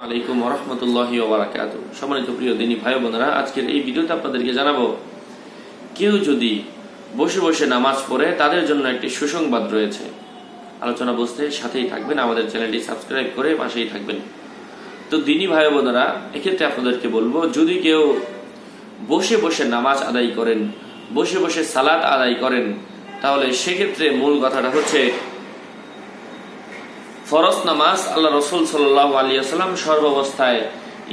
আলাইকুম রহমতুল্লাহ সম্মানিত প্রিয় দিনী ভাই বোনেরা, আজকের এই ভিডিওতে আপনাদেরকে জানাব, কেউ যদি বসে বসে নামাজ পড়ে, তাদের জন্য একটি সুসংবাদ রয়েছে। আলোচনা বুঝতে সাথেই থাকবেন, আমাদের চ্যানেলটি সাবস্ক্রাইব করে পাশেই থাকবেন। তো দিনী ভাই বোনেরা, এক্ষেত্রে আপনাদেরকে বলব, যদি কেউ বসে বসে নামাজ আদায় করেন, বসে বসে সালাত আদায় করেন, তাহলে সেক্ষেত্রে মূল কথাটা হচ্ছে ফরজ নামাজ আল্লাহ রসুল সাল্লাহ আলিয়াল্লাম সর্বাবস্থায়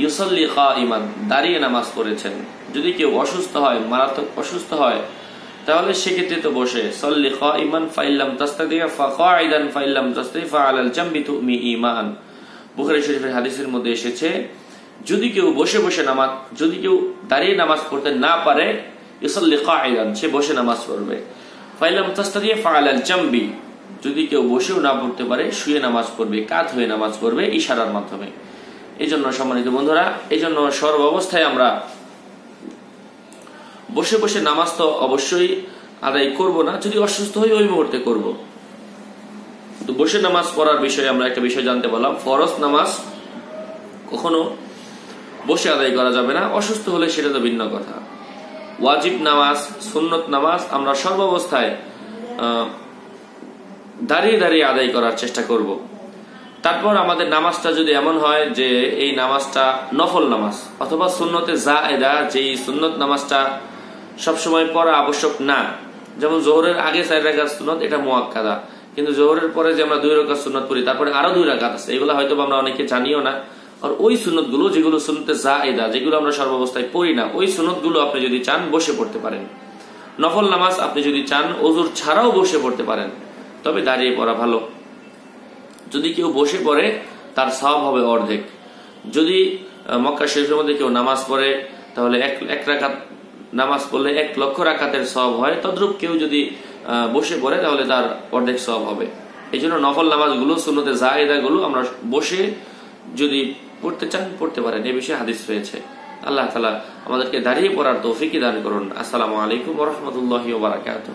ইউসল্লি কা ইমান দাঁড়িয়ে নামাজ পড়েছেন। যদি কেউ অসুস্থ হয়, মারাত্মক অসুস্থ হয়, তাহলে সেক্ষেত্রে তো বসে, সল্লি কা ইমান ফাইল্লাম তাস্তাদিয়া ফা কাইদান ফাইল্লাম তাস্তাদিফা আলাল জাম্বি তুমি ইমান বুখারী শরীফের হাদিসের মধ্যে এসেছে, যদি কেউ বসে বসে নামাজ, যদি কেউ দাঁড়িয়ে নামাজ পড়তে না পারে ইসল্লি কাইদান সে বসে নামাজ পড়বে। ফাইল্লাম তাস্তাদিয়া ফা আলাল জাম্বি যদি কেউ বসেও না পড়তে পারে, শুয়ে নামাজ পড়বে, কাত হয়ে নামাজ পড়বে ইশারার মাধ্যমে। এই জন্য সম্মানিত বন্ধুরা এই জন্য সর্ব অবস্থায় আমরা বসে বসে নামাজ তো অবশ্যই আদায় করব না, যদি অসুস্থ হই ওই মুহূর্তে করব। তো বসে নামাজ পড়ার বিষয়ে আমরা একটা বিষয় জানতে পারলাম, ফরজ নামাজ কখনো বসে আদায় করা যাবে না, অসুস্থ হলে সেটা তো ভিন্ন কথা। ওয়াজিব নামাজ, সুন্নত নামাজ আমরা সর্বাবস্থায় দাঁড়িয়ে দাঁড়িয়ে আদায় করার চেষ্টা করব। তারপর আমাদের নামাজটা যদি এমন হয় যে এই নামাজটা নফল নামাজ, অথবা সুন্নতে যা এদা যে সুন্নত নামাজটা সবসময় পড়া আবশ্যক না। যেমন জোহরের আগে চার রাখার সুন্নত, এটা মোয়াক্কাদা। কিন্তু জোহরের পরে যে আমরা দুই রাখার সুন্নত পড়ি, তারপরে আরও দুই রাখাত আছে। এগুলো হয়তো আমরা অনেকে জানিও না। আর ওই সুন্নতগুলো যেগুলো সুন্নতে যা এদা যেগুলো আমরা সর্বাবস্থায় পড়ি না, ওই সুন্নতগুলো আপনি যদি চান, বসে পড়তে পারেন। নফল নামাজ আপনি যদি চান ওজুর ছাড়াও বসে পড়তে পারেন। তবে দাঁড়িয়ে পড়া ভালো। যদি কেউ বসে পড়ে, তার সব হবে অর্ধেক। যদি মক্কা শরীফের মধ্যে কেউ নামাজ পড়ে, তাহলে এক এক রাখাত নামাজ পড়লে এক লক্ষ রাখাতের সব হয়। তদ্রুপ কেউ যদি বসে পড়ে, তাহলে তার অর্ধেক সব হবে। এই জন্য নফল নামাজগুলো সুন্নতে জাহেদাগুলো আমরা বসে যদি পড়তে চান, পড়তে পারেন। এ বিষয়ে হাদিস রয়েছে। আল্লাহ তালা আমাদেরকে দাঁড়িয়ে পড়ার তৌফিকি দান করুন। আসসালামু আলাইকুম রহমতুল্লাহ বারাকাত